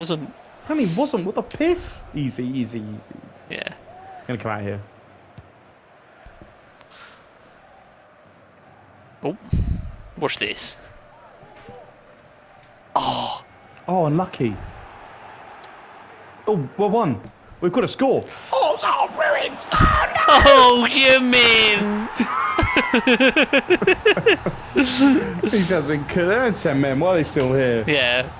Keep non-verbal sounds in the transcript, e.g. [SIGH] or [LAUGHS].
Wasn't. I mean, wasn't. What the piss? Easy, easy, easy, easy. Yeah. Gonna come out here. Oh. Watch this. Oh. Oh, unlucky. Oh, we're one. We've got a score. Oh, it's all ruined. Oh, [LAUGHS] oh you mean? [LAUGHS] These guys been killing 10 men are they still here. Yeah.